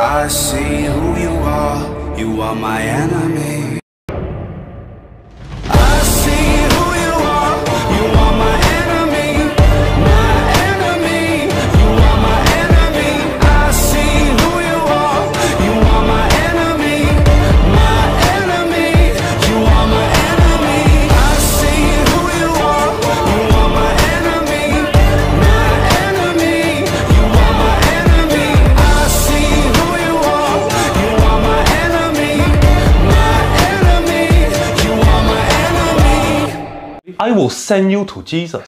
I see who you are, you are my enemy. I will send you to Jesus.